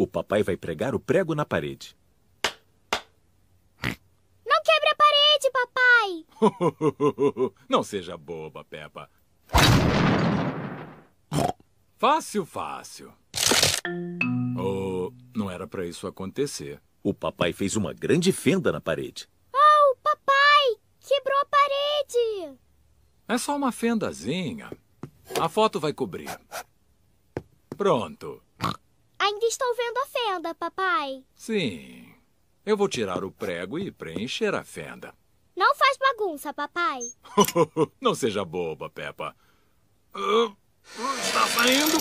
O papai vai pregar o prego na parede. Não quebre a parede, papai! Não seja boba, Peppa. Fácil, fácil. Oh, não era para isso acontecer. O papai fez uma grande fenda na parede. Oh, papai! Quebrou a parede! É só uma fendazinha. A foto vai cobrir. Pronto. Ainda estou vendo a fenda, papai. Sim. Eu vou tirar o prego e preencher a fenda. Não faz bagunça, papai. Não seja boba, Peppa. Uh, está saindo.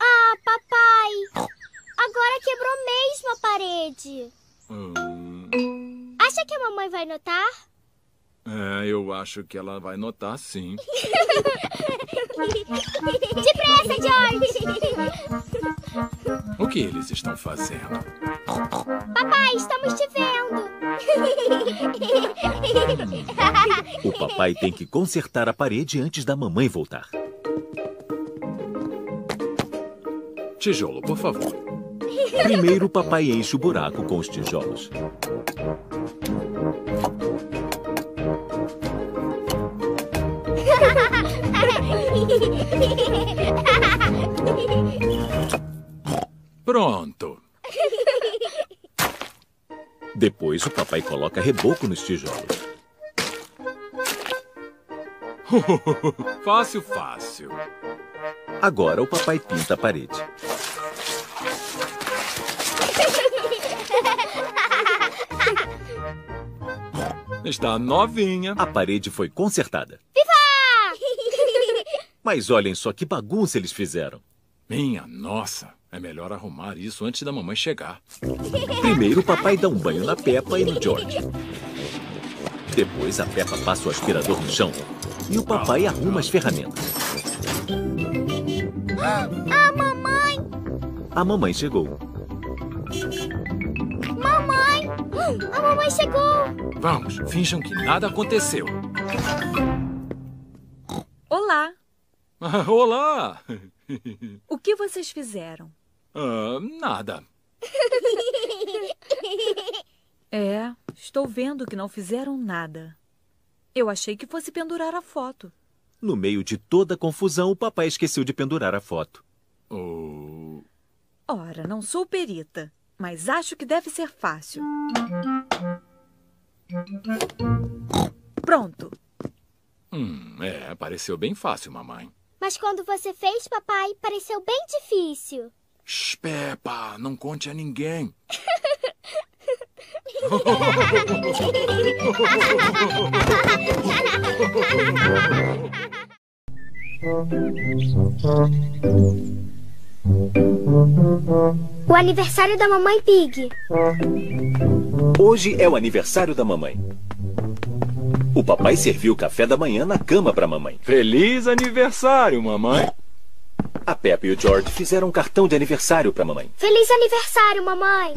Ah, papai! Agora quebrou mesmo a parede. Hum, Acha que a mamãe vai notar? É, eu acho que ela vai notar sim. Depressa, George! O que eles estão fazendo? Papai, estamos te vendo! O papai tem que consertar a parede antes da mamãe voltar. Tijolo, por favor. Primeiro, o papai enche o buraco com os tijolos. Pronto. Depois, o papai coloca reboco nos tijolos. Fácil, fácil. Agora, o papai pinta a parede. Está novinha. A parede foi consertada. Mas olhem só que bagunça eles fizeram. Minha nossa. É melhor arrumar isso antes da mamãe chegar. Primeiro, o papai dá um banho na Peppa e no George. Depois, a Peppa passa o aspirador no chão e o papai arruma as ferramentas. Ah, mamãe! A mamãe chegou. Mamãe! A mamãe chegou! Vamos, finjam que nada aconteceu. Olá! Olá! O que vocês fizeram? Ah, nada. É, estou vendo que não fizeram nada. Eu achei que fosse pendurar a foto. No meio de toda a confusão, o papai esqueceu de pendurar a foto. Oh, Ora, não sou perita, mas acho que deve ser fácil. Pronto. hum, é, pareceu bem fácil, mamãe. Mas quando você fez, papai, pareceu bem difícil. Shh, Peppa, não conte a ninguém. O aniversário da mamãe Pig. Hoje é o aniversário da mamãe. O papai serviu o café da manhã na cama para a mamãe. Feliz aniversário, mamãe. A Peppa e o George fizeram um cartão de aniversário para mamãe. Feliz aniversário, mamãe!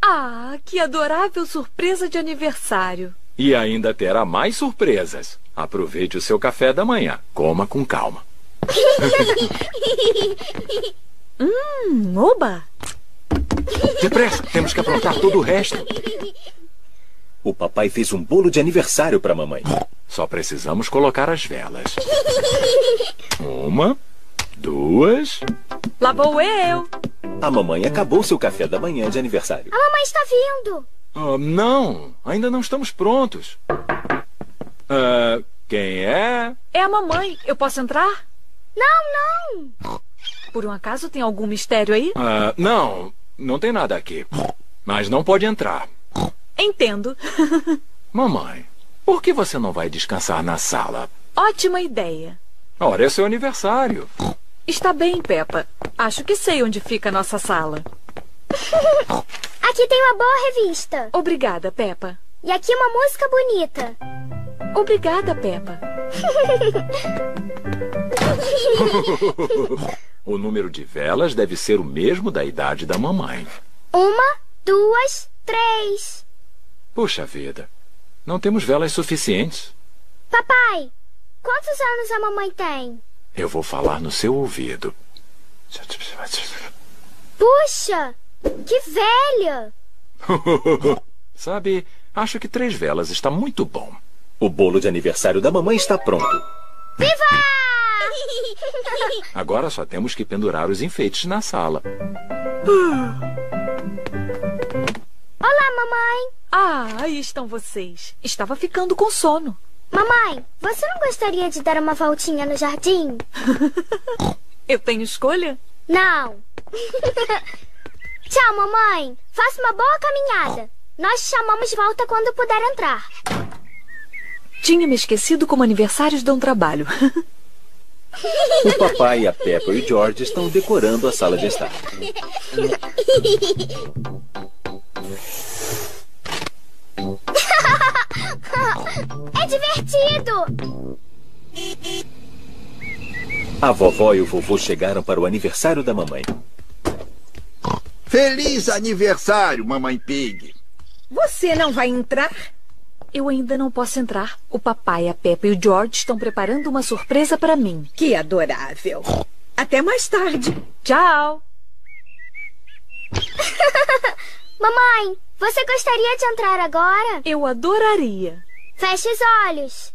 Ah, que adorável surpresa de aniversário. E ainda terá mais surpresas. Aproveite o seu café da manhã. Coma com calma. Hum, oba! Depressa, temos que aprontar todo o resto. O papai fez um bolo de aniversário para a mamãe. Só precisamos colocar as velas. Uma, duas. Lá vou eu. A mamãe acabou seu café da manhã de aniversário. A mamãe está vindo! Ah, não, ainda não estamos prontos. Ah, quem é? É a mamãe. Eu posso entrar? Não, não! Por um acaso tem algum mistério aí? Ah, não, não tem nada aqui. Mas não pode entrar. Entendo. Mamãe, por que você não vai descansar na sala? Ótima ideia. Ora, é seu aniversário. Está bem, Peppa. Acho que sei onde fica a nossa sala. Aqui tem uma boa revista. Obrigada, Peppa. E aqui uma música bonita. Obrigada, Peppa. o número de velas deve ser o mesmo da idade da mamãe. Uma, duas, três. Puxa vida, não temos velas suficientes. Papai, quantos anos a mamãe tem? Eu vou falar no seu ouvido. Puxa, que velha! Sabe, acho que três velas está muito bom. O bolo de aniversário da mamãe está pronto. Viva! Agora só temos que pendurar os enfeites na sala. Olá, mamãe. Ah, aí estão vocês. Estava ficando com sono. Mamãe, você não gostaria de dar uma voltinha no jardim? Eu tenho escolha? Não. Tchau, mamãe. Faça uma boa caminhada. Nós te chamamos de volta quando puder entrar. Tinha me esquecido como aniversários dão trabalho. O papai, a Peppa e o George estão decorando a sala de estar. É divertido! A vovó e o vovô chegaram para o aniversário da mamãe. Feliz aniversário, Mamãe Pig. Você não vai entrar? Eu ainda não posso entrar. O papai, a Peppa e o George estão preparando uma surpresa para mim. Que adorável. Até mais tarde. Tchau! Mamãe, você gostaria de entrar agora? Eu adoraria. Feche os olhos.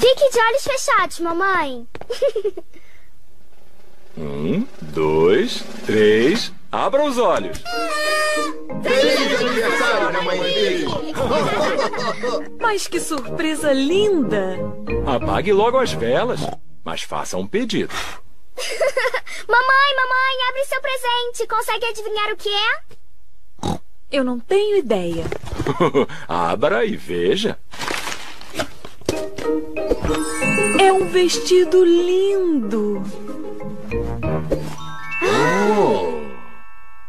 Fique de olhos fechados, mamãe. Um, dois, três. Abra os olhos. Feliz aniversário, Mamãe. Mas que surpresa linda! Apague logo as velas, mas faça um pedido. Mamãe, mamãe, abre seu presente. Consegue adivinhar o que é? Eu não tenho ideia. Abra e veja. É um vestido lindo.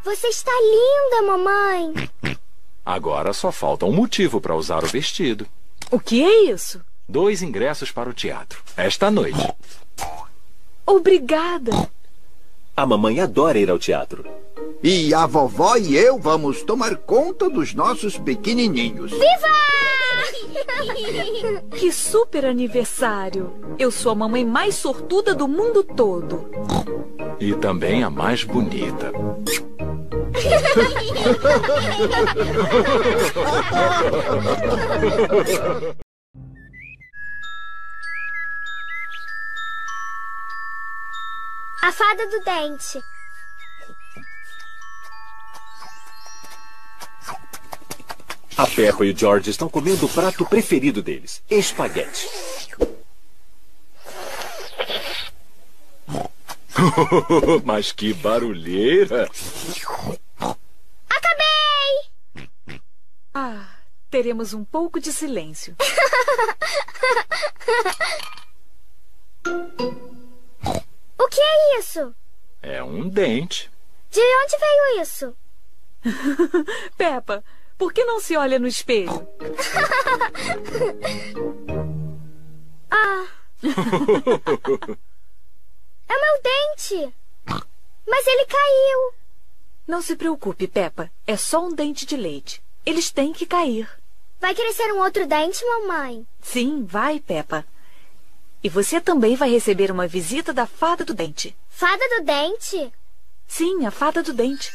Você está linda, mamãe. Agora só falta um motivo para usar o vestido. O que é isso? Dois ingressos para o teatro. Esta noite. Obrigada. A mamãe adora ir ao teatro. E a vovó e eu vamos tomar conta dos nossos pequenininhos. Que super aniversário! Eu sou a mamãe mais sortuda do mundo todo. E também a mais bonita. A fada do dente. A Peppa e o George estão comendo o prato preferido deles, espaguete. Mas que barulheira! Acabei! Ah, teremos um pouco de silêncio. O que é isso? É um dente. De onde veio isso? Peppa, por que não se olha no espelho? Ah. é meu dente. Mas ele caiu. Não se preocupe, Peppa. É só um dente de leite. Eles têm que cair. Vai crescer um outro dente, mamãe? Sim, vai, Peppa. E você também vai receber uma visita da fada do dente. Fada do dente? Sim, a fada do dente.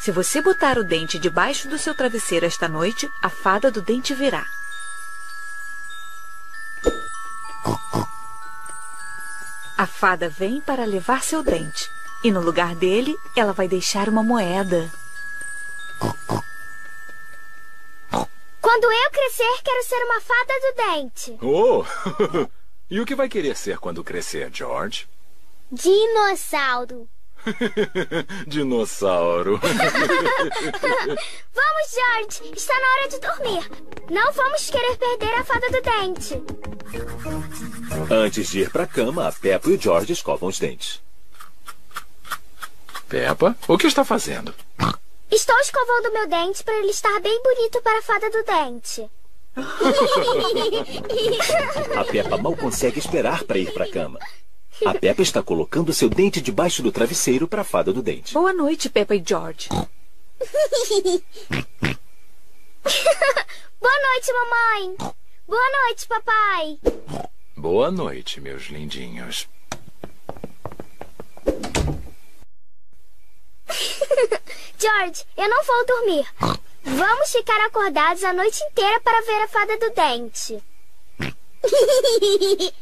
Se você botar o dente debaixo do seu travesseiro esta noite, a fada do dente virá. A fada vem para levar seu dente. E no lugar dele, ela vai deixar uma moeda. Quando eu crescer, quero ser uma fada do dente. Oh! e o que vai querer ser quando crescer, George? Dinossauro. Dinossauro. Vamos, George. Está na hora de dormir. Não vamos querer perder a fada do dente. Antes de ir para a cama, a Peppa e o George escovam os dentes. Peppa, o que está fazendo? Estou escovando meu dente para ele estar bem bonito para a fada do dente. A Peppa mal consegue esperar para ir para a cama. A Peppa está colocando seu dente debaixo do travesseiro para a fada do dente. Boa noite, Peppa e George. Boa noite, mamãe. Boa noite, papai. Boa noite, meus lindinhos. George, eu não vou dormir. Vamos ficar acordados a noite inteira para ver a fada do dente.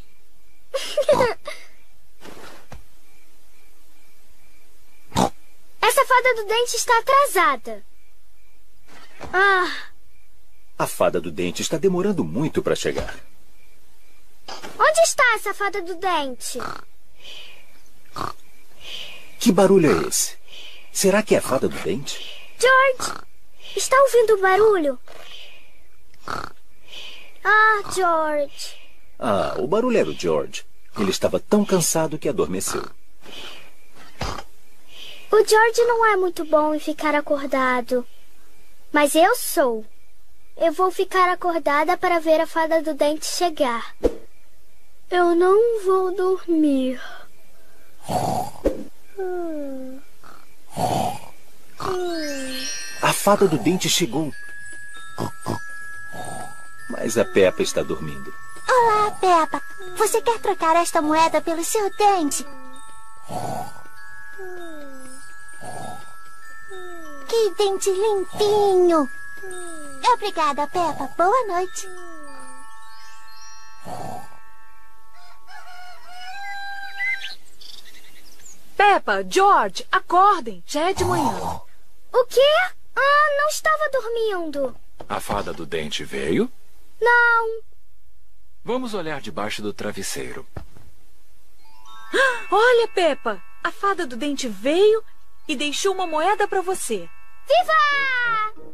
Essa fada do dente está atrasada. Ah, A fada do dente está demorando muito para chegar. onde está essa fada do dente? Que barulho é esse? Será que é a fada do dente? George, está ouvindo o barulho? Ah, George. Ah, o barulho era o George. Ele estava tão cansado que adormeceu. O George não é muito bom em ficar acordado. Mas eu sou. Eu vou ficar acordada para ver a fada do dente chegar. Eu não vou dormir. A fada do dente chegou. Mas a Peppa está dormindo. Olá, Peppa. Você quer trocar esta moeda pelo seu dente? Que dente limpinho. Obrigada, Peppa. Boa noite. Peppa, George, acordem. Já é de manhã. O quê? Ah, não estava dormindo. A fada do dente veio? Não. Vamos olhar debaixo do travesseiro. Olha, Peppa, a fada do dente veio e deixou uma moeda para você. Viva!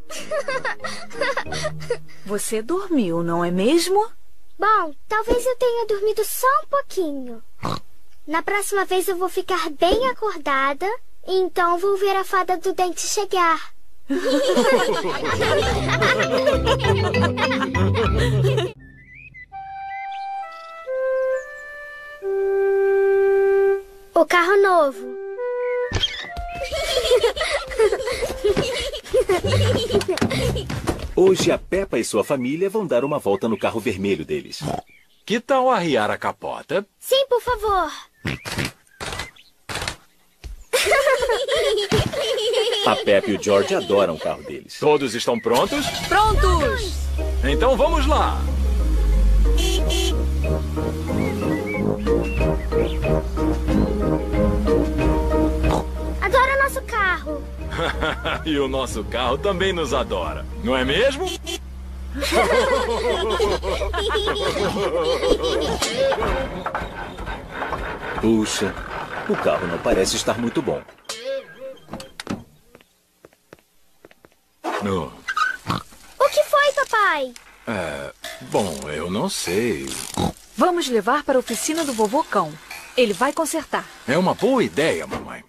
Você dormiu, não é mesmo? Bom, talvez eu tenha dormido só um pouquinho. Na próxima vez eu vou ficar bem acordada, e então vou ver a fada do dente chegar. o carro novo. Hoje a Peppa e sua família vão dar uma volta no carro vermelho deles. Que tal arriar a capota? Sim, por favor. A Peppa e o George adoram o carro deles. Todos estão prontos? Prontos! Então vamos lá! Adoro nosso carro. e o nosso carro também nos adora, não é mesmo? Puxa, o carro não parece estar muito bom. No, O que foi, papai? é, bom, eu não sei. Vamos levar para a oficina do vovô cão. Ele vai consertar. É uma boa ideia, mamãe.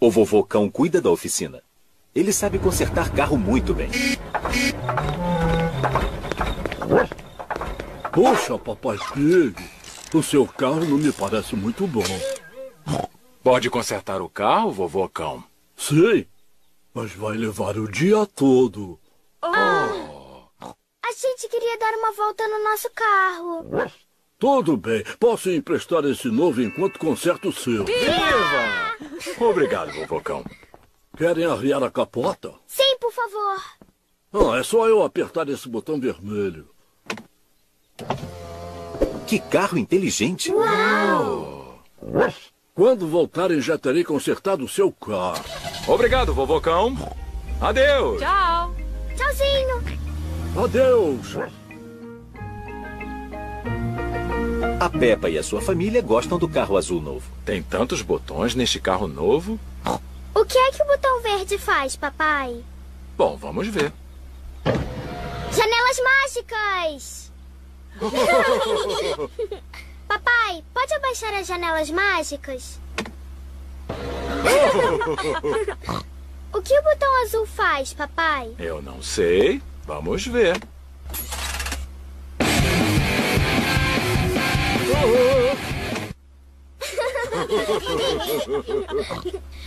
O vovô cão cuida da oficina. Ele sabe consertar carro muito bem. Poxa, papai Pig, o seu carro não me parece muito bom. Pode consertar o carro, vovô cão? Sei, mas vai levar o dia todo. A gente queria dar uma volta no nosso carro. Tudo bem, posso emprestar esse novo enquanto conserto o seu. Viva! Obrigado, vovô cão. Querem arriar a capota? Sim, por favor. Ah, é só eu apertar esse botão vermelho. Que carro inteligente! Quando voltarem, já terei consertado o seu carro. Obrigado, vovô cão. Adeus! Tchau! Tchauzinho. Adeus! A Peppa e a sua família gostam do carro azul novo. Tem tantos botões neste carro novo. O que é que o botão verde faz, papai? Bom, vamos ver. Janelas mágicas! papai, pode abaixar as janelas mágicas? o que o botão azul faz, papai? Eu não sei. Vamos ver.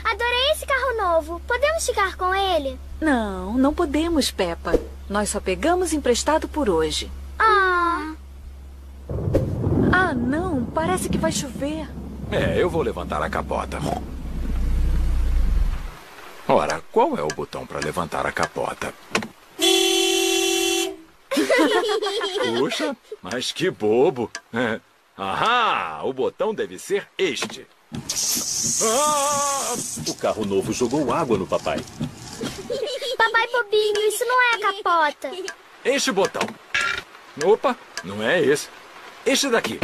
Adorei esse carro novo. Podemos ficar com ele? Não, não podemos, Peppa. Nós só pegamos emprestado por hoje. Ah, Ah, não. Parece que vai chover. É, eu vou levantar a capota. Ora, qual é o botão para levantar a capota? Puxa, mas que bobo. É. Ahá, o botão deve ser este. Ah! O carro novo jogou água no papai. papai bobinho, isso não é a capota. Este botão. Opa, não é esse. Este daqui.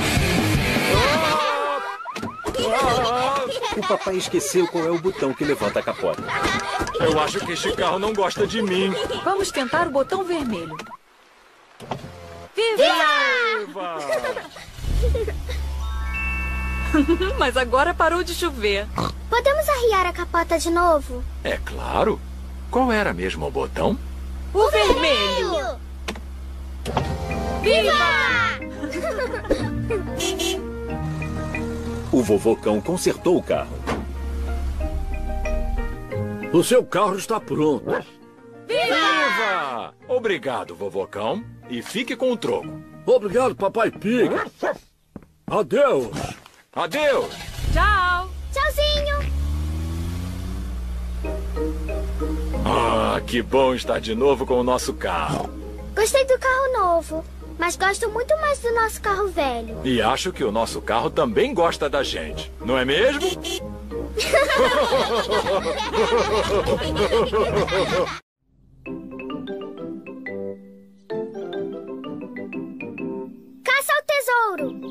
O papai esqueceu qual é o botão que levanta a capota. Eu acho que este carro não gosta de mim. Vamos tentar o botão vermelho. Viva! Mas agora parou de chover. Podemos arriar a capota de novo? É claro. Qual era mesmo o botão? O vermelho! O vovô cão consertou o carro. O seu carro está pronto. Viva! Obrigado, vovocão. E fique com o troco. Obrigado, papai Pig. Adeus. Adeus! Tchau! Tchauzinho. Ah, que bom estar de novo com o nosso carro. Gostei do carro novo, mas gosto muito mais do nosso carro velho. E acho que o nosso carro também gosta da gente, não é mesmo? Caça ao tesouro.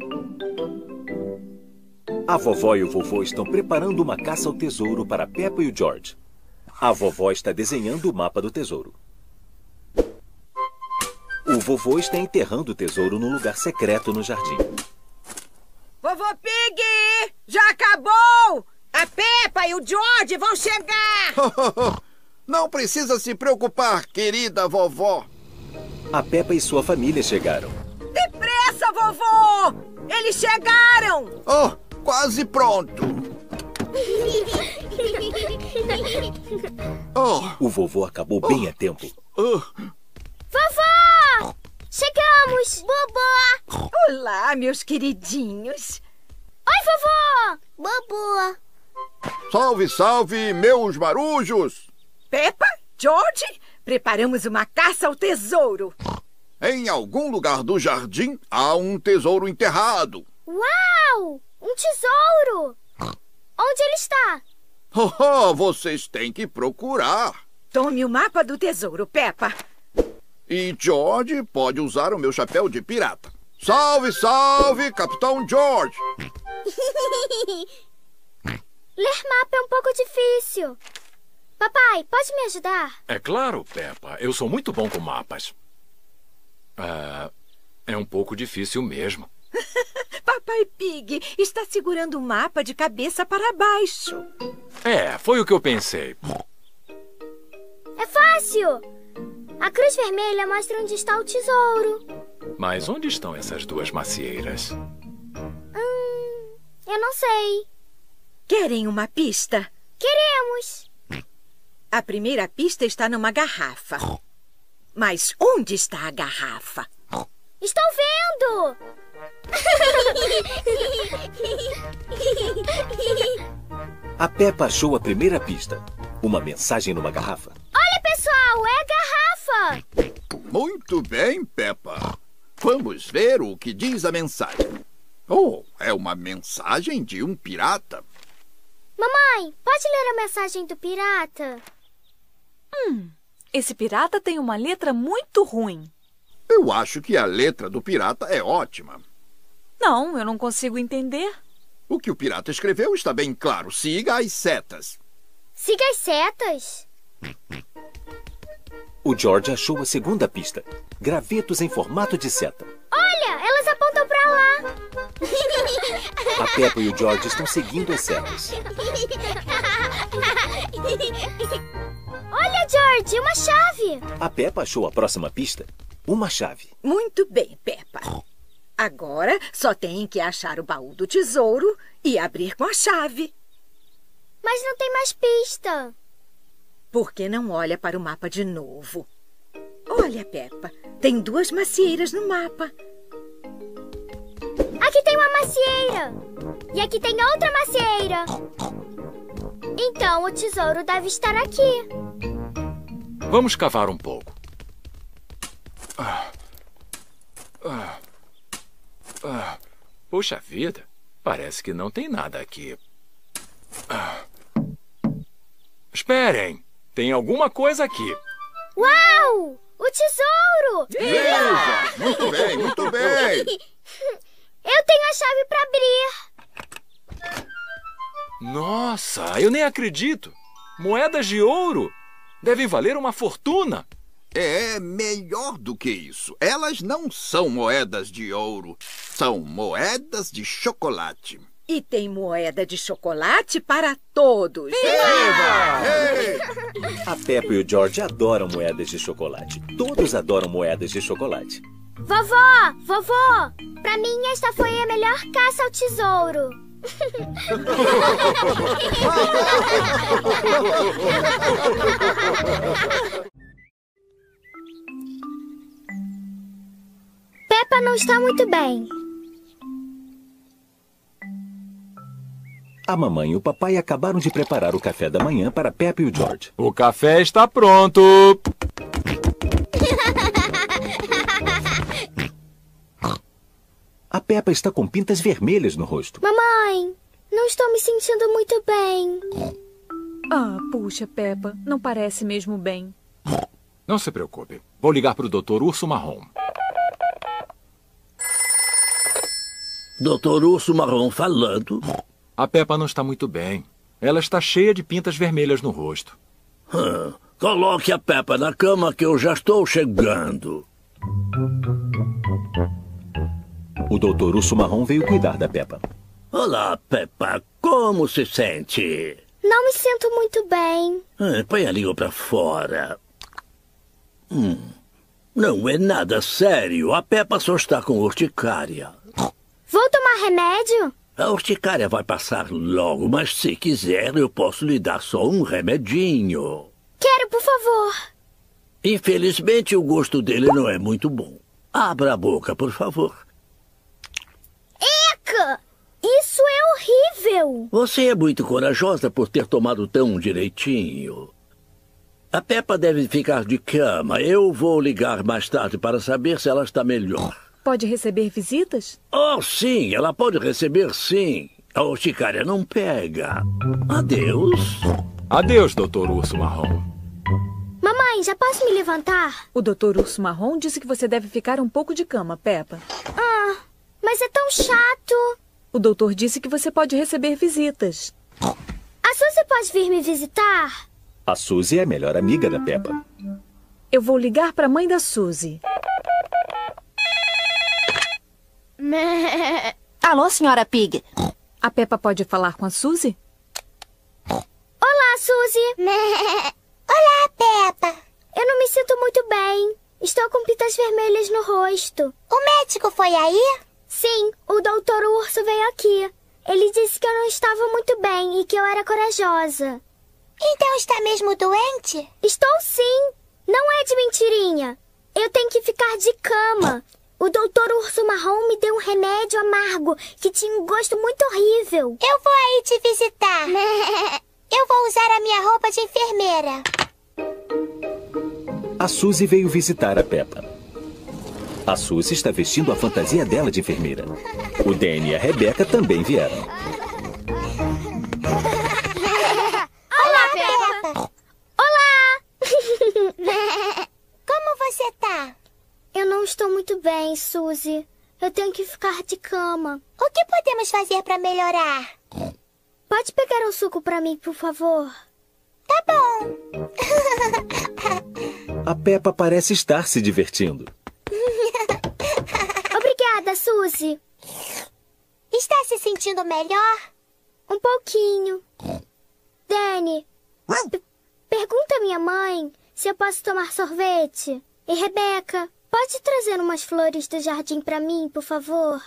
A vovó e o vovô estão preparando uma caça ao tesouro para Peppa e o George. A vovó está desenhando o mapa do tesouro. O vovô está enterrando o tesouro num lugar secreto no jardim. Vovô Pig! Já acabou! A Peppa e o George vão chegar! Não precisa se preocupar, querida vovó. A Peppa e sua família chegaram. Depressa, vovô! Eles chegaram! Oh, quase pronto. Oh, O vovô acabou bem a tempo. oh, Vovó! Chegamos! Bobó! Olá, meus queridinhos. Oi, vovó! Bobó! salve, salve, meus marujos! Peppa, George, preparamos uma caça ao tesouro. Em algum lugar do jardim há um tesouro enterrado. Uau! Um tesouro! Onde ele está? Oh, oh, vocês têm que procurar. Tome o mapa do tesouro, Peppa. E George pode usar o meu chapéu de pirata. Salve, salve, Capitão George! Ler mapa é um pouco difícil. Papai, pode me ajudar? É claro, Peppa. Eu sou muito bom com mapas. Ah, é um pouco difícil mesmo. Papai Pig está segurando o mapa de cabeça para baixo. É, foi o que eu pensei. É fácil! A cruz vermelha mostra onde está o tesouro. Mas onde estão essas duas macieiras? Hum, eu não sei. Querem uma pista? Queremos! A primeira pista está numa garrafa. Mas onde está a garrafa? Estou vendo! A Peppa achou a primeira pista. Uma mensagem numa garrafa. Olha, pessoal, é a garrafa! Muito bem, Peppa. Vamos ver o que diz a mensagem. Oh, é uma mensagem de um pirata. Mamãe, pode ler a mensagem do pirata? Esse pirata tem uma letra muito ruim. Eu acho que a letra do pirata é ótima. Não, eu não consigo entender. O que o pirata escreveu está bem claro. Siga as setas. Siga as setas. O George achou a segunda pista. Gravetos em formato de seta. Olha, elas apontam pra lá. A Peppa e o George estão seguindo as setas. Olha, George, uma chave. A Peppa achou a próxima pista. Uma chave. Muito bem, Peppa. Agora só tem que achar o baú do tesouro e abrir com a chave. Mas não tem mais pista. Por que não olha para o mapa de novo? Olha, Peppa, tem duas macieiras no mapa. Aqui tem uma macieira. E aqui tem outra macieira. Então o tesouro deve estar aqui. Vamos cavar um pouco. Ah. Ah. Ah. Puxa vida, parece que não tem nada aqui. Ah. Esperem, tem alguma coisa aqui. Uau! O tesouro! Veja! Muito bem, muito bem. Eu tenho a chave para abrir. Nossa, eu nem acredito. Moedas de ouro devem valer uma fortuna. É melhor do que isso. Elas não são moedas de ouro, são moedas de chocolate. E tem moeda de chocolate para todos. Ei! A Peppa e o George adoram moedas de chocolate. Todos adoram moedas de chocolate. Vovó, vovó, pra mim esta foi a melhor caça ao tesouro. Peppa não está muito bem. A mamãe e o papai acabaram de preparar o café da manhã para Peppa e o George. O café está pronto. A Peppa está com pintas vermelhas no rosto. Mamãe, não estou me sentindo muito bem. Ah, puxa, Peppa, não parece mesmo bem. Não se preocupe. Vou ligar para o Dr. Urso Marrom. Doutor Urso Marrom falando. A Peppa não está muito bem. Ela está cheia de pintas vermelhas no rosto. Coloque a Peppa na cama que eu já estou chegando. O Dr. Urso Marrom veio cuidar da Peppa. Olá, Peppa. Como se sente? Não me sinto muito bem. Põe a língua pra fora. Hum, não é nada sério. A Peppa só está com urticária. Vou tomar remédio? A urticária vai passar logo, mas se quiser, eu posso lhe dar só um remedinho. Quero, por favor. Infelizmente, o gosto dele não é muito bom. Abra a boca, por favor. Eca! Isso é horrível! Você é muito corajosa por ter tomado tão direitinho. A Peppa deve ficar de cama. Eu vou ligar mais tarde para saber se ela está melhor. Pode receber visitas? Oh, sim, ela pode receber sim. A urticária não pega. Adeus. Adeus, Dr. Urso Marrom. Mamãe, já posso me levantar? O Dr. Urso Marrom disse que você deve ficar um pouco de cama, Peppa. Ah, mas é tão chato. O doutor disse que você pode receber visitas. A Suzy pode vir me visitar? A Suzy é a melhor amiga da Peppa. Eu vou ligar para a mãe da Suzy. Alô, senhora Pig. A Peppa pode falar com a Suzy? Olá, Suzy. Olá, Peppa. Eu não me sinto muito bem. Estou com pintas vermelhas no rosto. O médico foi aí? Sim, o doutor Urso veio aqui. Ele disse que eu não estava muito bem e que eu era corajosa. Então está mesmo doente? Estou sim. Não é de mentirinha. Eu tenho que ficar de cama. O doutor Urso Marrom me deu um remédio amargo que tinha um gosto muito horrível. Eu vou aí te visitar. Eu vou usar a minha roupa de enfermeira. A Suzy veio visitar a Peppa. A Suzy está vestindo a fantasia dela de enfermeira. O Danny e a Rebecca também vieram. Olá, Peppa. Olá! Como você tá? Eu não estou muito bem, Suzy. Eu tenho que ficar de cama. O que podemos fazer para melhorar? Pode pegar um suco para mim, por favor? Tá bom. A Peppa parece estar se divertindo. Obrigada, Suzy. Está se sentindo melhor? Um pouquinho. Danny, pergunta à minha mãe se eu posso tomar sorvete. E Rebeca, Pode trazer umas flores do jardim para mim, por favor?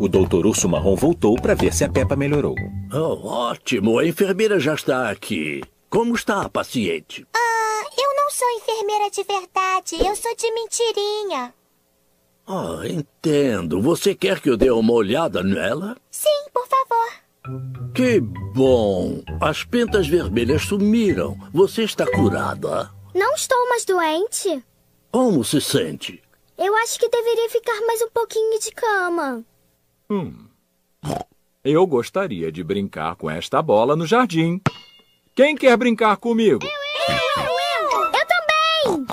O doutor Urso Marrom voltou para ver se a Peppa melhorou. Oh, ótimo, a enfermeira já está aqui. Como está a paciente? Ah, eu não sou enfermeira de verdade. Eu sou de mentirinha. Ah, entendo. Você quer que eu dê uma olhada nela? Sim, por favor. Que bom! As pintas vermelhas sumiram. Você está curada. Não estou mais doente. Como se sente? Eu acho que deveria ficar mais um pouquinho de cama. Hum. Eu gostaria de brincar com esta bola no jardim. Quem quer brincar comigo? Eu, eu, eu! Eu também!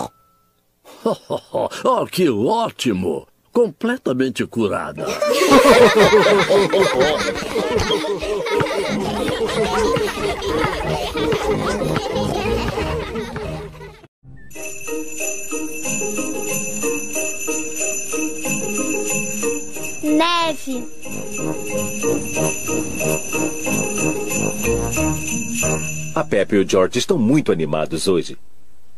oh, que ótimo! Completamente curada. Neve. A Pepe e o George estão muito animados hoje.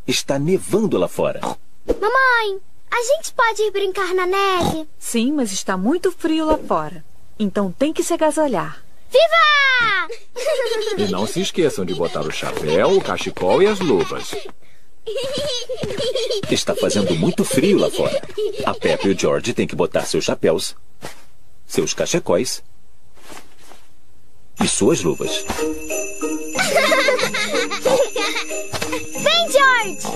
Está nevando lá fora. Mamãe, a gente pode ir brincar na neve? Sim, mas está muito frio lá fora. Então tem que se agasalhar. Viva! E não se esqueçam de botar o chapéu, o cachecol e as luvas. Está fazendo muito frio lá fora. A Peppa e o George têm que botar seus chapéus, seus cachecóis e suas luvas. Vem, George!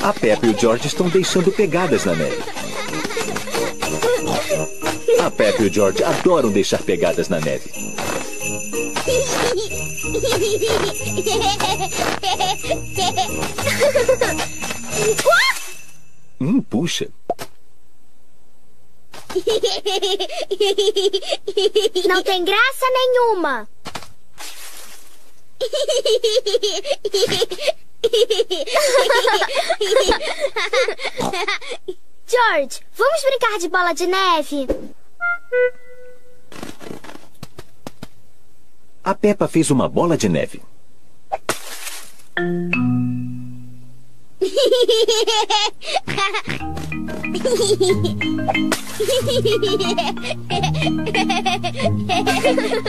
A Peppa e o George estão deixando pegadas na neve. A Peppa e o George adoram deixar pegadas na neve. Hum, puxa. Não tem graça nenhuma. George, vamos brincar de bola de neve? A Peppa fez uma bola de neve.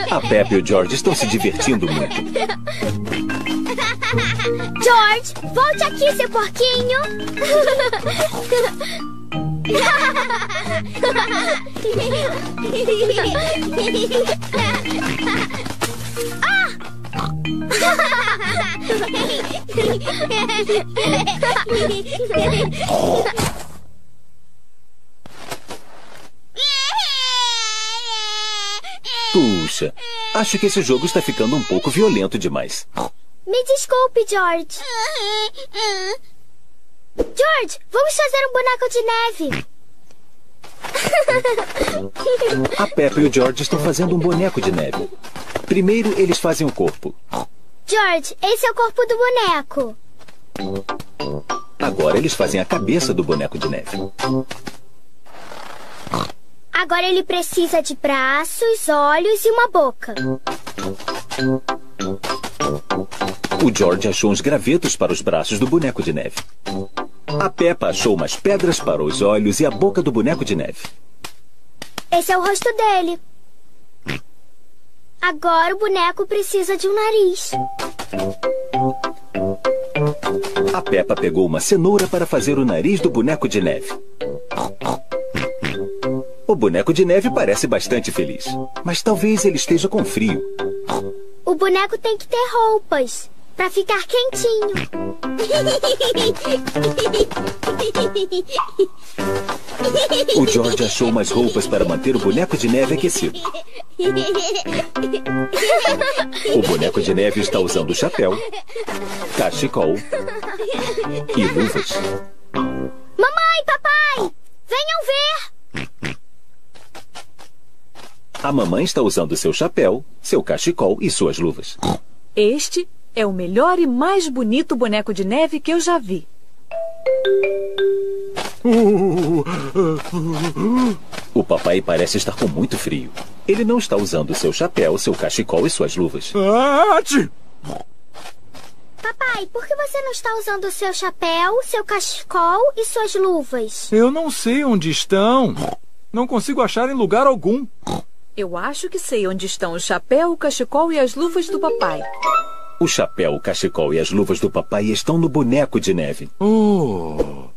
A Peppa e o George estão se divertindo muito. George, volte aqui, seu porquinho. Puxa, acho que esse jogo está ficando um pouco violento demais. Me desculpe, George. George, vamos fazer um boneco de neve. A Peppa e o George estão fazendo um boneco de neve. Primeiro, eles fazem o corpo. George, esse é o corpo do boneco. Agora eles fazem a cabeça do boneco de neve. Agora ele precisa de braços, olhos e uma boca. O George achou uns gravetos para os braços do boneco de neve. A Peppa achou umas pedras para os olhos e a boca do boneco de neve. Esse é o rosto dele. Agora o boneco precisa de um nariz. A Peppa pegou uma cenoura para fazer o nariz do boneco de neve. O boneco de neve parece bastante feliz, mas talvez ele esteja com frio. O boneco tem que ter roupas para ficar quentinho. O George achou umas roupas para manter o boneco de neve aquecido. O boneco de neve está usando chapéu, cachecol e luvas. Mamãe, papai, venham ver. A mamãe está usando seu chapéu, seu cachecol e suas luvas. Este é o melhor e mais bonito boneco de neve que eu já vi. O papai parece estar com muito frio. Ele não está usando seu chapéu, seu cachecol e suas luvas. Ate! Papai, por que você não está usando o seu chapéu, seu cachecol e suas luvas? Eu não sei onde estão. Não consigo achar em lugar algum. Eu acho que sei onde estão o chapéu, o cachecol e as luvas do papai. O chapéu, o cachecol e as luvas do papai estão no boneco de neve. Oh.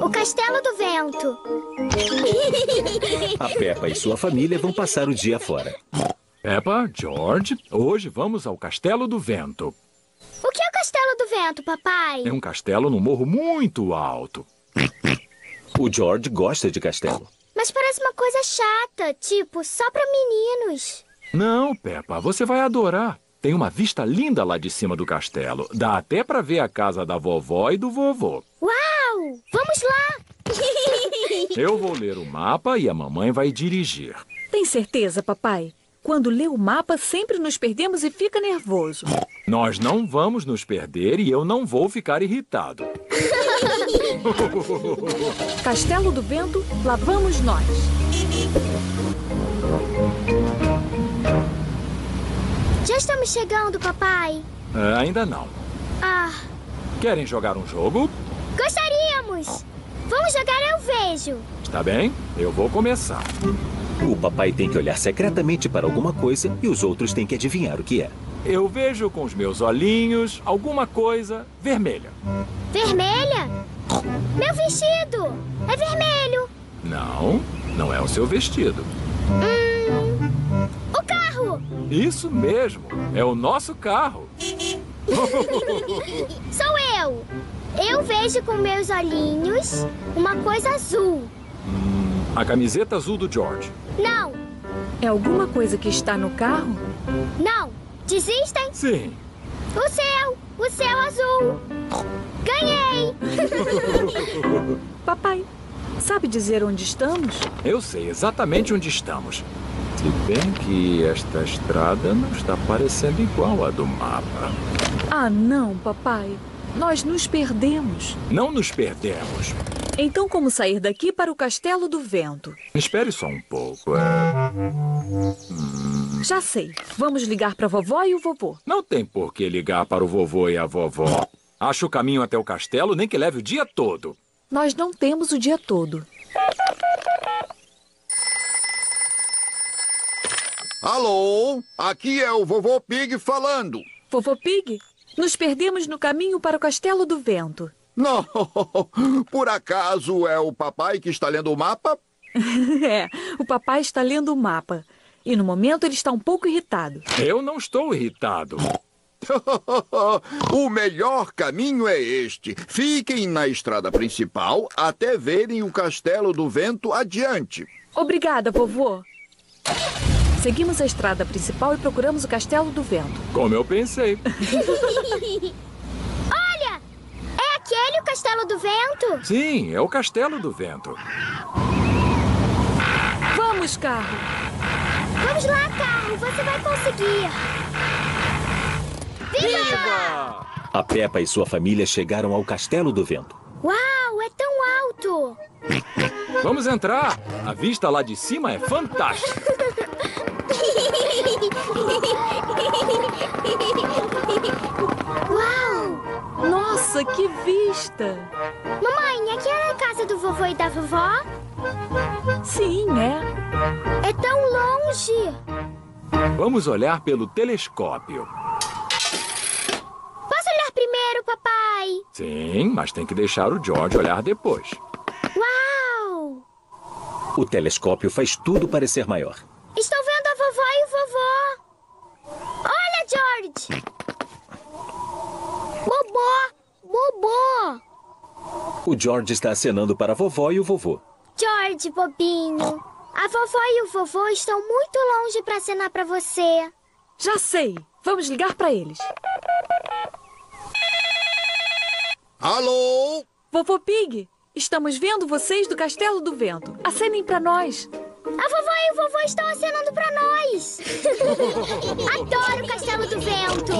O Castelo do Vento. A Peppa e sua família vão passar o dia fora. Peppa, George, hoje vamos ao Castelo do Vento. O que é o Castelo do Vento, papai? É um castelo no morro muito alto. O George gosta de castelo. Mas parece uma coisa chata, tipo, só pra meninos. Não, Peppa, você vai adorar. Tem uma vista linda lá de cima do castelo. Dá até pra ver a casa da vovó e do vovô. Uau! Vamos lá! Eu vou ler o mapa e a mamãe vai dirigir. Tem certeza, papai? Quando lê o mapa, sempre nos perdemos e fica nervoso. Nós não vamos nos perder e eu não vou ficar irritado. Castelo do Vento, lá vamos nós. Já estamos chegando, papai. É, ainda não. Ah, Querem jogar um jogo? gostaríamos! Vamos jogar Eu Vejo. Está bem? Eu vou começar. O papai tem que olhar secretamente para alguma coisa e os outros têm que adivinhar o que é. Eu vejo com os meus olhinhos alguma coisa vermelha. Vermelha? Meu vestido! É vermelho! Não, não é o seu vestido. Hum, o carro! Isso mesmo, é o nosso carro. Sou eu! Eu vejo com meus olhinhos uma coisa azul. A camiseta azul do George. Não, É alguma coisa que está no carro? não! Desistem? Sim. O céu! O céu azul! Ganhei! Papai, sabe dizer onde estamos? Eu sei exatamente onde estamos. Se bem que esta estrada não está parecendo igual à do mapa. Ah, não, papai. Nós nos perdemos. Não nos perdemos. Então, como sair daqui para o Castelo do Vento? Espere só um pouco. é, Já sei. Vamos ligar para a vovó e o vovô. Não tem por que ligar para o vovô e a vovó. Acho o caminho até o castelo, nem que leve o dia todo. Nós não temos o dia todo. Alô? Aqui é o vovô Pig falando. Vovô Pig, nos perdemos no caminho para o Castelo do Vento. Não, por acaso é o papai que está lendo o mapa? é, o papai está lendo o mapa. E no momento ele está um pouco irritado. Eu não estou irritado. o melhor caminho é este. Fiquem na estrada principal até verem o Castelo do Vento adiante. Obrigada, vovô. Seguimos a estrada principal e procuramos o Castelo do Vento. Como eu pensei. É aquele o Castelo do Vento? Sim, é o castelo do vento. Vamos, carro! Vamos lá, carro! Você vai conseguir! Viva! A Peppa e sua família chegaram ao Castelo do Vento. Uau, é tão alto! Vamos entrar. A vista lá de cima é fantástica. Uau! Nossa, que vista! Mamãe, aqui é a casa do vovô e da vovó? Sim, é. É tão longe! Vamos olhar pelo telescópio. Posso olhar primeiro, papai? Sim, mas tem que deixar o George olhar depois. Uau! O telescópio faz tudo parecer maior. Estou vendo a vovó e o vovô! Olha, George! Bobó! O George está acenando para a vovó e o vovô. George, bobinho! A vovó e o vovô estão muito longe para acenar para você. Já sei. Vamos ligar para eles. Alô? Vovô Pig, estamos vendo vocês do Castelo do Vento. Acenem para nós. A vovó e o vovô estão acenando pra nós. Adoro o Castelo do Vento.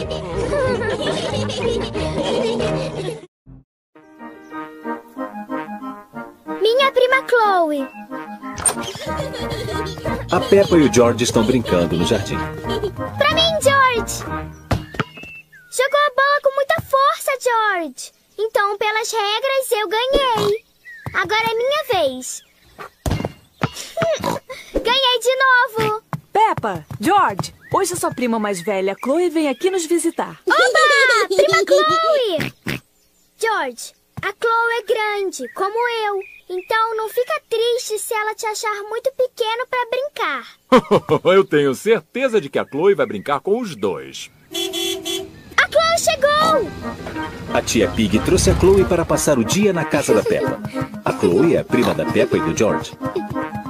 Minha prima Chloe. A Peppa e o George estão brincando no jardim. Pra mim, George! Jogou a bola com muita força, George. Então, pelas regras, eu ganhei. Agora é minha vez. Ganhei de novo. Peppa, George, hoje a sua prima mais velha, Chloe, vem aqui nos visitar. Oba! Prima Chloe! George, a Chloe é grande, como eu. Então não fica triste se ela te achar muito pequeno pra brincar. Eu tenho certeza de que a Chloe vai brincar com os dois. A Chloe chegou! A tia Pig trouxe a Chloe para passar o dia na casa da Peppa. A Chloe é a prima da Peppa e do George.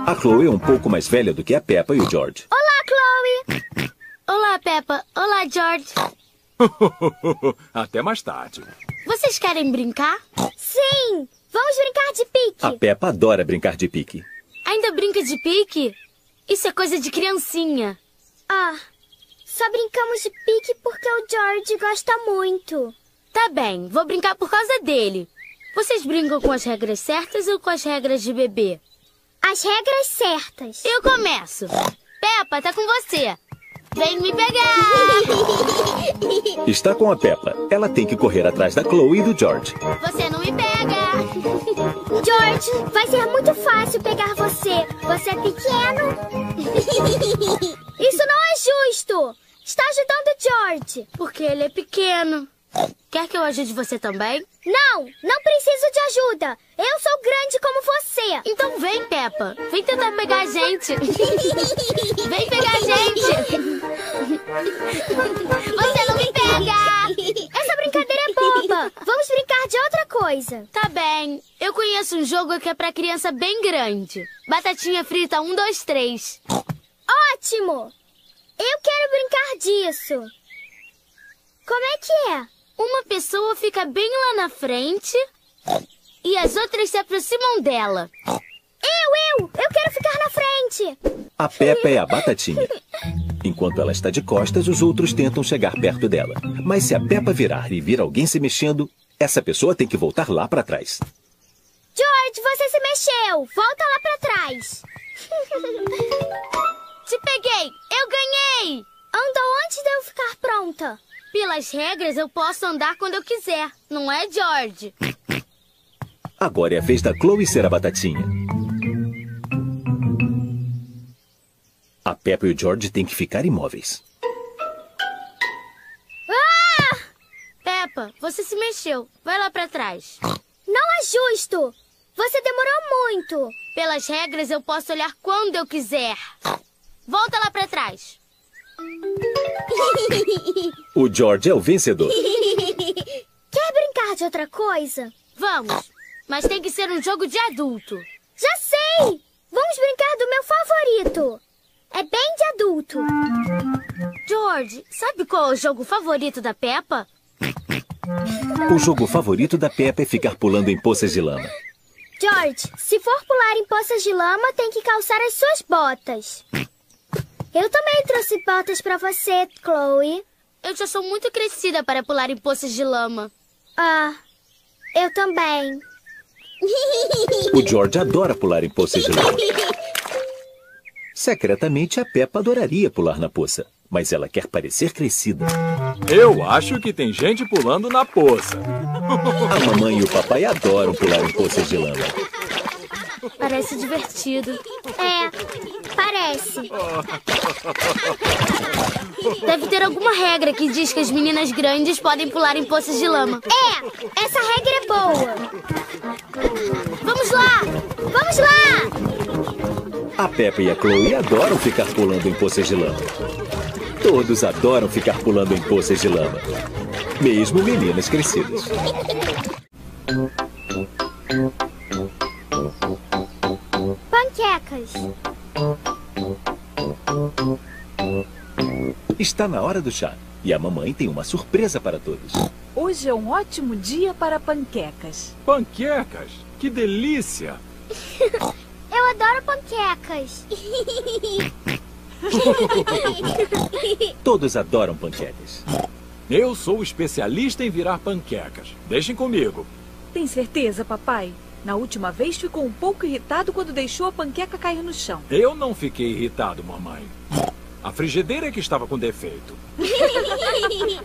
A Chloe é um pouco mais velha do que a Peppa e o George. Olá, Chloe! Olá, Peppa. Olá, George. Até mais tarde. Vocês querem brincar? Sim! Vamos brincar de pique. A Peppa adora brincar de pique. Ainda brinca de pique? Isso é coisa de criancinha. Ah, só brincamos de pique porque o George gosta muito. Tá bem, vou brincar por causa dele. Vocês brincam com as regras certas ou com as regras de bebê? As regras certas. Eu começo. Peppa, tá com você. Vem me pegar! Está com a Peppa. Ela tem que correr atrás da Chloe e do George. Você não me pega! George, vai ser muito fácil pegar você. Você é pequeno. Isso não é justo! Está ajudando George. Porque ele é pequeno. Quer que eu ajude você também? Não, não preciso de ajuda. Eu sou grande como você. Então vem, Peppa. Vem tentar pegar a gente. vem pegar a gente. Você não me pega. Essa brincadeira é boba. Vamos brincar de outra coisa. Tá bem. Eu conheço um jogo que é pra criança bem grande. Batatinha frita, um, dois, três. Ótimo! Eu quero brincar disso. Como é que é? Uma pessoa fica bem lá na frente e as outras se aproximam dela. Eu, eu! Eu quero ficar na frente! A Peppa é a batatinha. Enquanto ela está de costas, os outros tentam chegar perto dela. Mas se a Peppa virar e vir alguém se mexendo, essa pessoa tem que voltar lá para trás. George, você se mexeu! Volta lá para trás! Te peguei! Eu ganhei! Anda antes de eu ficar pronta. Pelas regras, eu posso andar quando eu quiser, não é, George? Agora é a vez da Chloe ser a batatinha. A Peppa e o George têm que ficar imóveis. Ah! Peppa, você se mexeu. Vai lá pra trás. Não é justo! Você demorou muito. Pelas regras, eu posso olhar quando eu quiser. Volta lá pra trás. O George é o vencedor. Quer brincar de outra coisa? Vamos, mas tem que ser um jogo de adulto. Já sei! Vamos brincar do meu favorito. É bem de adulto. George, sabe qual é o jogo favorito da Peppa? O jogo favorito da Peppa é ficar pulando em poças de lama. George, se for pular em poças de lama, tem que calçar as suas botas. Eu também trouxe botas para você, Chloe. Eu já sou muito crescida para pular em poças de lama. Ah, eu também. O George adora pular em poças de lama. Secretamente, a Peppa adoraria pular na poça, mas ela quer parecer crescida. Eu acho que tem gente pulando na poça. A mamãe e o papai adoram pular em poças de lama. Parece divertido. É, parece. Deve ter alguma regra que diz que as meninas grandes podem pular em poças de lama. É, essa regra é boa. Vamos lá! Vamos lá! A Peppa e a Chloe adoram ficar pulando em poças de lama. Todos adoram ficar pulando em poças de lama. Mesmo meninas crescidas. Panquecas. Está na hora do chá. E a mamãe tem uma surpresa para todos. Hoje é um ótimo dia para panquecas. Panquecas? Que delícia! Eu adoro panquecas. Todos adoram panquecas. Eu sou especialista em virar panquecas. Deixem comigo. Tem certeza, papai? Na última vez ficou um pouco irritado quando deixou a panqueca cair no chão. Eu não fiquei irritado, mamãe. A frigideira é que estava com defeito.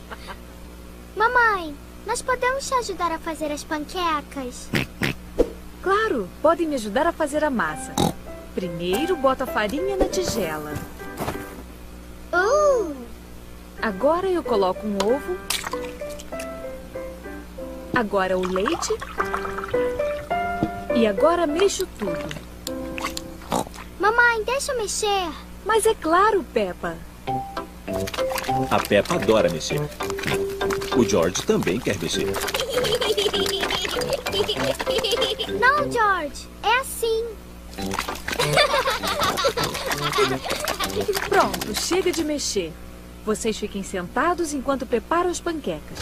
Mamãe, nós podemos te ajudar a fazer as panquecas? Claro, podem me ajudar a fazer a massa. Primeiro, boto a farinha na tigela. Uh! Agora eu coloco um ovo. Agora o leite. E agora mexo tudo. Mamãe, deixa eu mexer. Mas é claro, Peppa. A Peppa adora mexer. O George também quer mexer. Não, George. É assim. Pronto, chega de mexer. Vocês fiquem sentados enquanto preparo as panquecas.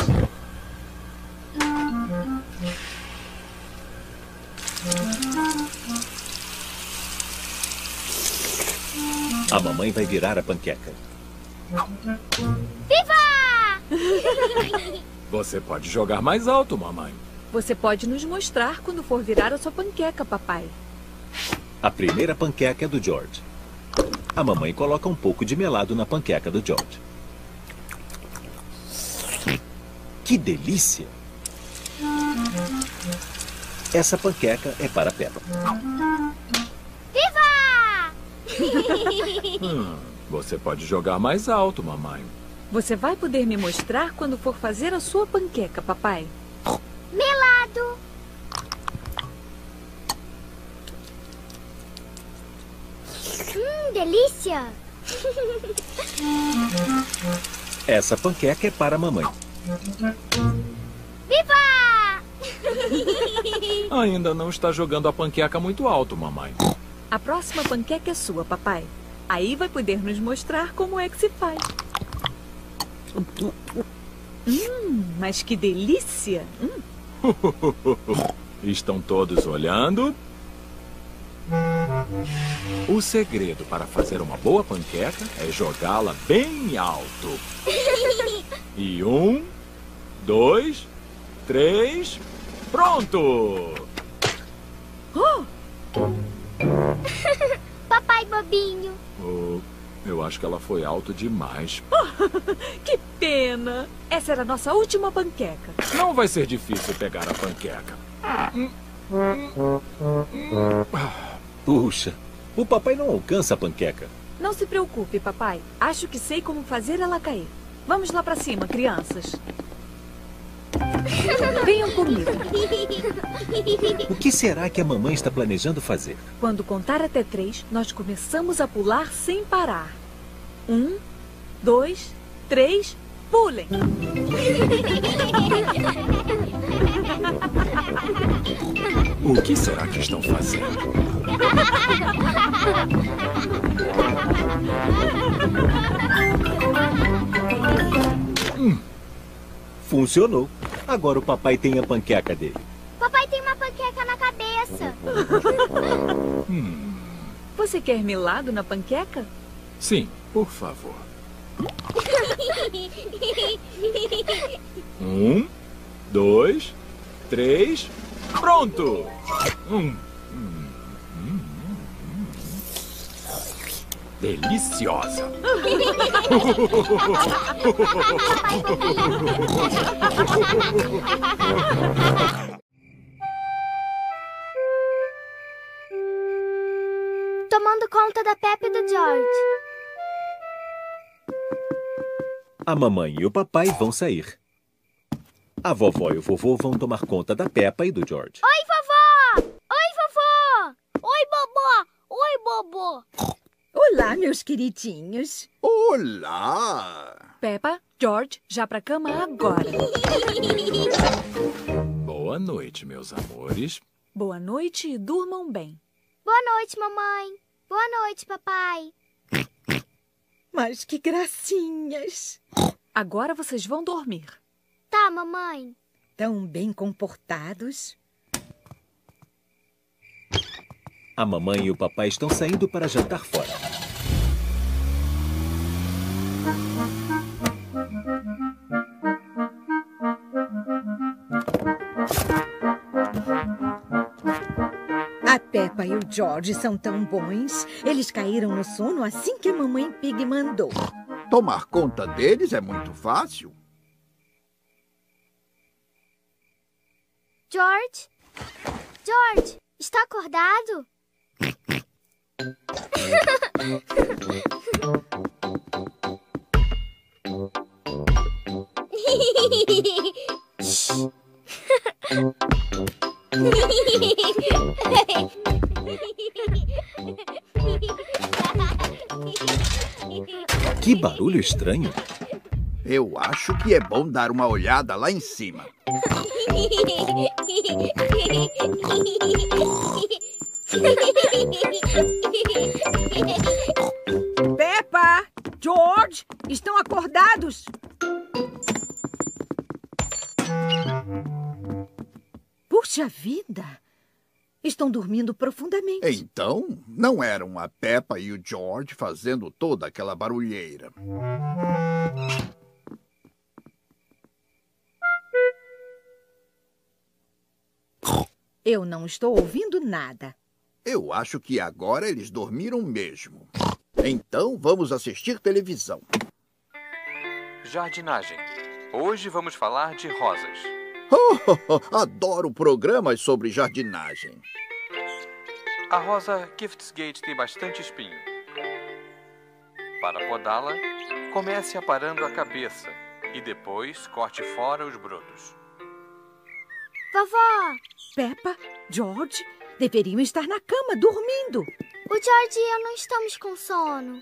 A mamãe vai virar a panqueca. Viva! Você pode jogar mais alto, mamãe. Você pode nos mostrar quando for virar a sua panqueca, papai. A primeira panqueca é do George. A mamãe coloca um pouco de melado na panqueca do George. Que delícia! Essa panqueca é para a Peppa. Viva! Hum, você pode jogar mais alto, mamãe. Você vai poder me mostrar quando for fazer a sua panqueca, papai. Melado. Hum, delícia. Essa panqueca é para a mamãe. Viva! Ainda não está jogando a panqueca muito alto, mamãe. A próxima panqueca é sua, papai. Aí vai poder nos mostrar como é que se faz. Hum, mas que delícia! Hum, Estão todos olhando? O segredo para fazer uma boa panqueca é jogá-la bem alto. E um, dois, três, pronto! Papai bobinho. Oh, eu acho que ela foi alto demais. que pena! Essa era a nossa última panqueca. Não vai ser difícil pegar a panqueca. Puxa, o papai não alcança a panqueca. Não se preocupe, papai. Acho que sei como fazer ela cair. Vamos lá pra cima, crianças. Venham comigo. O que será que a mamãe está planejando fazer? Quando contar até três, nós começamos a pular sem parar. Um, dois, três, pulem! O que será que estão fazendo? Funcionou. Agora o papai tem a panqueca dele. Papai tem uma panqueca na cabeça. Você quer melado na panqueca? Sim, por favor. Um, dois, três, pronto! Hum, hum, hum, hum. Deliciosa! Tomando conta da Pepe e do George. A mamãe e o papai vão sair. A vovó e o vovô vão tomar conta da Peppa e do George. Oi, vovó! Oi, vovô! Oi, bobó! Oi, bobô! Olá, meus queridinhos. Olá! Peppa, George, já pra cama agora. Boa noite, meus amores. Boa noite e durmam bem. Boa noite, mamãe. Boa noite, papai. Mas que gracinhas. Agora vocês vão dormir. Tá, mamãe. Tão bem comportados. A mamãe e o papai estão saindo para jantar fora. A Peppa e o George são tão bons. Eles caíram no sono assim que a mamãe Pig mandou. Tomar conta deles é muito fácil. George? George, está acordado? Que barulho estranho! Eu acho que é bom dar uma olhada lá em cima. Peppa! George! Estão acordados? Puxa vida! Estão dormindo profundamente. Então, não eram a Peppa e o George fazendo toda aquela barulheira. Eu não estou ouvindo nada. Eu acho que agora eles dormiram mesmo. Então, vamos assistir televisão. Jardinagem. Hoje vamos falar de rosas. Adoro programas sobre jardinagem. A rosa Giftsgate tem bastante espinho. Para podá-la, comece aparando a cabeça e depois corte fora os brotos. Vovó, Peppa, George, deveriam estar na cama dormindo. o George e eu não estamos com sono.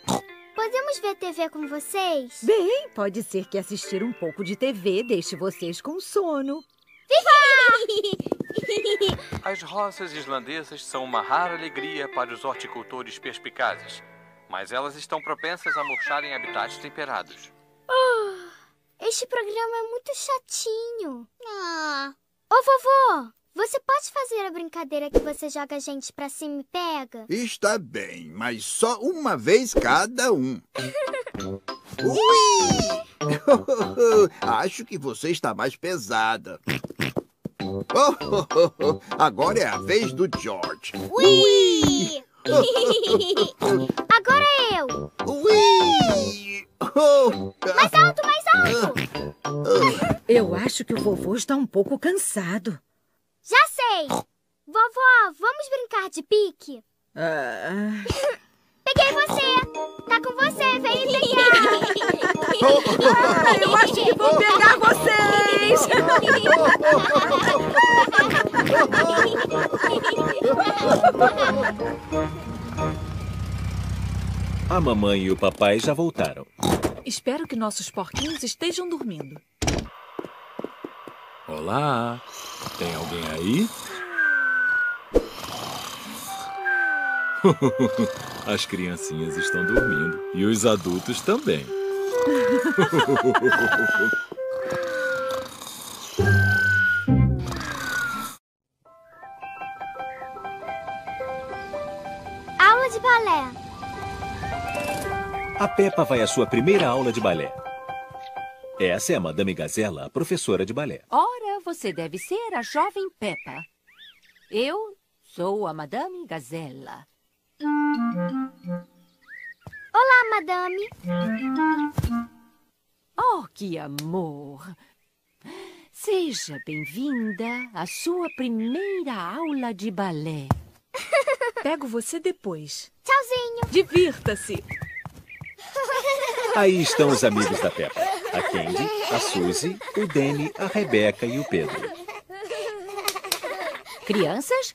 Podemos ver TV com vocês? Bem, pode ser que assistir um pouco de TV deixe vocês com sono. As rosas islandesas são uma rara alegria para os horticultores perspicazes, mas elas estão propensas a murchar em habitats temperados. Este programa é muito chatinho. Ah, Ô, vovô, você pode fazer a brincadeira que você joga a gente pra cima e pega? Está bem, mas só uma vez cada um. Ui! Acho que você está mais pesada. Agora é a vez do George. ui! Agora é eu! Ui! Mais alto, mais alto! Eu acho que o vovô está um pouco cansado. Vovó, vamos brincar de pique? Ah, Peguei você! Tá com você, vem me pegar! Ah, eu acho que vou pegar vocês! A mamãe e o papai já voltaram. Espero que nossos porquinhos estejam dormindo. Olá! Tem alguém aí? As criancinhas estão dormindo e os adultos também. Aula de balé. A Peppa vai à sua primeira aula de balé. Essa é a Madame Gazela, a professora de balé. Ora, você deve ser a jovem Peppa. Eu sou a Madame Gazela. Olá, madame. Oh, que amor! Seja bem-vinda à sua primeira aula de balé. Pego você depois. Tchauzinho. Divirta-se! Aí estão os amigos da Peppa. A Candy, a Suzy, o Danny, a Rebeca e o Pedro. Crianças,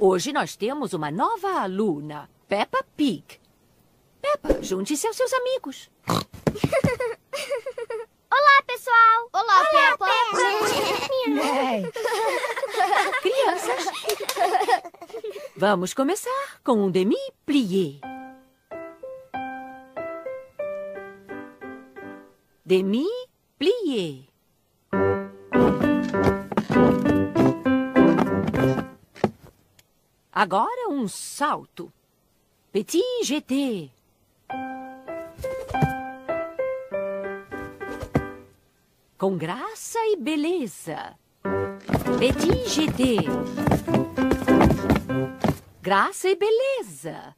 hoje nós temos uma nova aluna, Peppa Pig. Peppa, junte-se aos seus amigos. Olá, pessoal. Olá, Peppa. Crianças, vamos começar com um demi-plié. Demi-plié. Agora um salto. Petit jeté. Com graça e beleza. Petit jeté. Graça e beleza.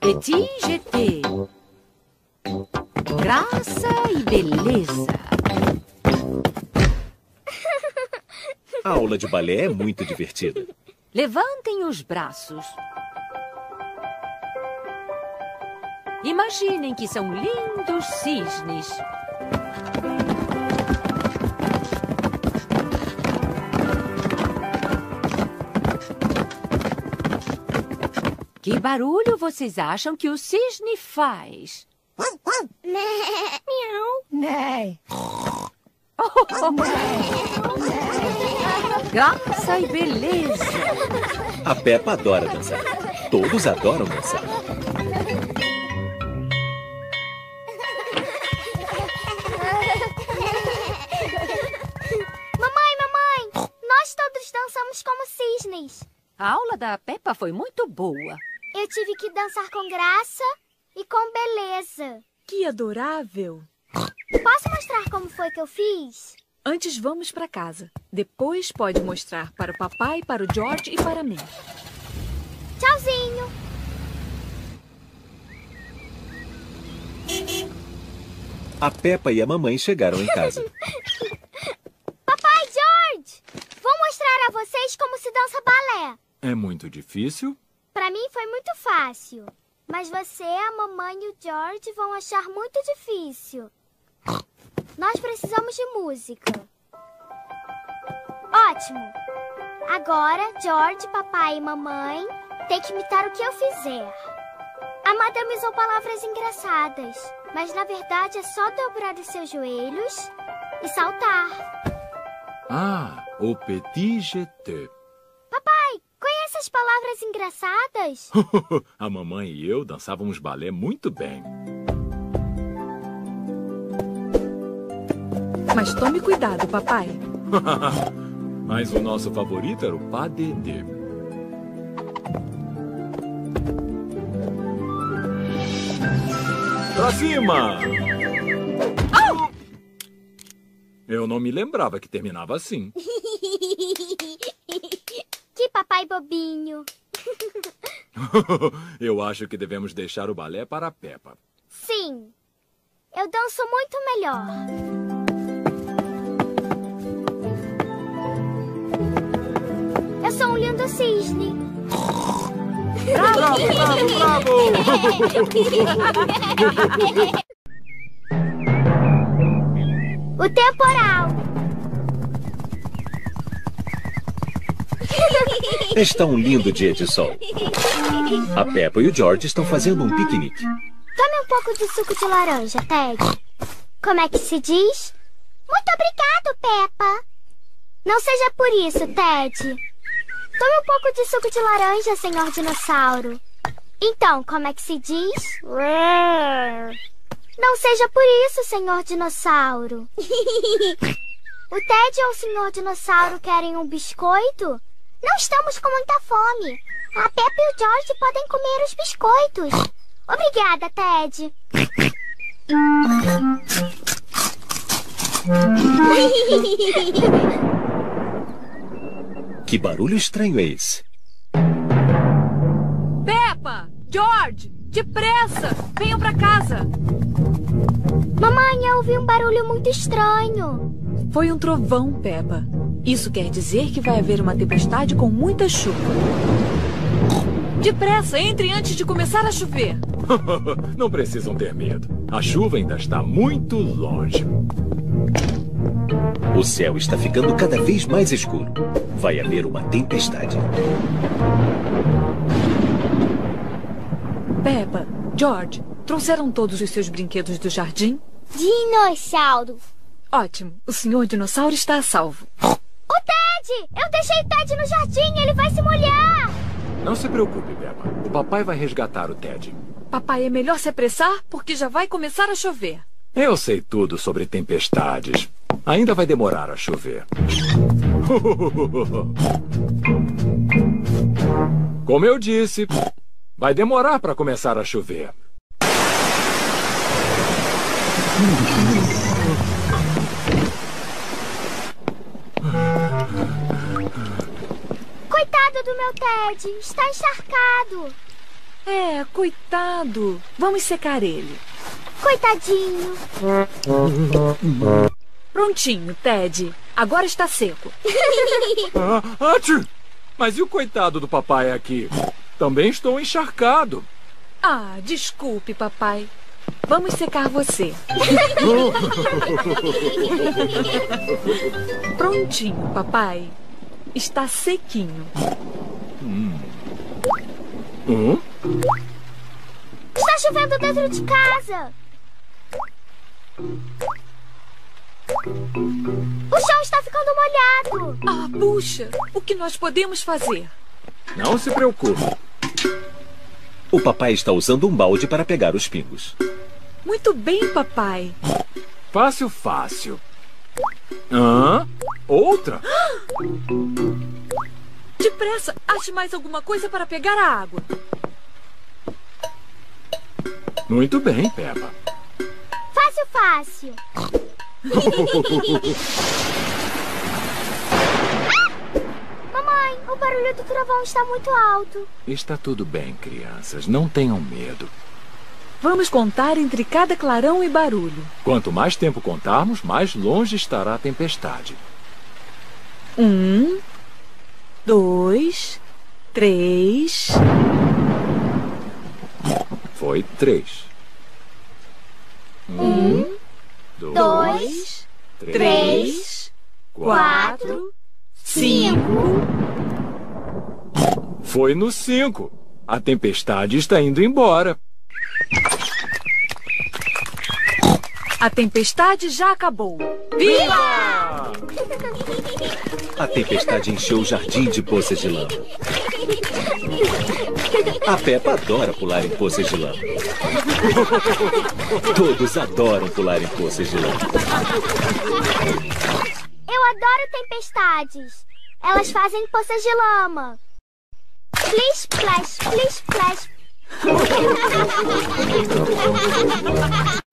Petit jeté. Graça e beleza. A aula de balé é muito divertida. Levantem os braços. Imaginem que são lindos cisnes. Que barulho vocês acham que o cisne faz? Miau. Né? Graça e beleza. A Peppa adora dançar. Todos adoram dançar. Mamãe, mamãe! Nós todos dançamos como cisnes. A aula da Peppa foi muito boa. Eu tive que dançar com graça e com beleza. Que adorável! Posso mostrar como foi que eu fiz? Antes vamos para casa. Depois pode mostrar para o papai, para o George e para mim. Tchauzinho! A Peppa e a mamãe chegaram em casa. Papai George! Vou mostrar a vocês como se dança balé. É muito difícil? Pra mim foi muito fácil. Mas você, a mamãe e o George vão achar muito difícil. Nós precisamos de música. Ótimo! Agora, George, papai e mamãe têm que imitar o que eu fizer. A madame usou palavras engraçadas, mas na verdade é só dobrar os seus joelhos e saltar. Ah, o petit jeté. Papai, conhece as palavras engraçadas? a mamãe e eu dançávamos balé muito bem. Mas tome cuidado, papai. Mas o nosso favorito era o pas de deux. Pra cima! Eu não me lembrava que terminava assim. que papai bobinho. Eu acho que devemos deixar o balé para a Peppa. Sim, eu danço muito melhor. Eu sou um lindo cisne. Bravo, bravo, bravo! o temporal. Está um lindo dia de sol. A Peppa e o George estão fazendo um piquenique. Tome um pouco de suco de laranja, Ted. Como é que se diz? Muito obrigado, Peppa. Não seja por isso, Ted. Tome um pouco de suco de laranja, senhor dinossauro. Então, como é que se diz? Não seja por isso, senhor dinossauro. O Ted ou o senhor dinossauro querem um biscoito? Não estamos com muita fome. A Peppa e o George podem comer os biscoitos. Obrigada, Ted. Que barulho estranho é esse? Peppa! George! Depressa! Venham para casa! Mamãe, eu ouvi um barulho muito estranho. Foi um trovão, Peppa. Isso quer dizer que vai haver uma tempestade com muita chuva. Depressa, entrem antes de começar a chover. Não precisam ter medo. A chuva ainda está muito longe. O céu está ficando cada vez mais escuro. Vai haver uma tempestade. Peppa, George, trouxeram todos os seus brinquedos do jardim? Dinossauro. Ótimo. O senhor dinossauro está a salvo. O Ted! Eu deixei o Ted no jardim. Ele vai se molhar. Não se preocupe, Peppa. O papai vai resgatar o Ted. Papai, é melhor se apressar porque já vai começar a chover. Eu sei tudo sobre tempestades. Ainda vai demorar a chover. Como eu disse, vai demorar para começar a chover. Coitado do meu Ted, está encharcado. É, coitado. Vamos secar ele. Coitadinho. Prontinho, Ted. Agora está seco. ah, atchoo! Mas e o coitado do papai aqui? Também estou encharcado. Ah, desculpe, papai. Vamos secar você. Prontinho, papai. Está sequinho. Hum. Hum? Está chovendo dentro de casa. O chão está ficando molhado. Ah, puxa! O que nós podemos fazer? Não se preocupe. O papai está usando um balde para pegar os pingos. Muito bem, papai. Fácil, fácil. Hã? Outra? Depressa, ache mais alguma coisa para pegar a água. Muito bem, Peppa. Fácil, fácil. Mamãe, o barulho do trovão está muito alto. Está tudo bem, crianças. Não tenham medo. Vamos contar entre cada clarão e barulho. Quanto mais tempo contarmos, mais longe estará a tempestade. Um, dois, três. Foi três. Um, dois três, quatro, cinco. Foi no cinco. A tempestade está indo embora. A tempestade já acabou. Viva! A tempestade encheu o jardim de poças de lama. A Peppa adora pular em poças de lama. Todos adoram pular em poças de lama. Eu adoro tempestades. Elas fazem poças de lama. Plish, splash, plish, splash.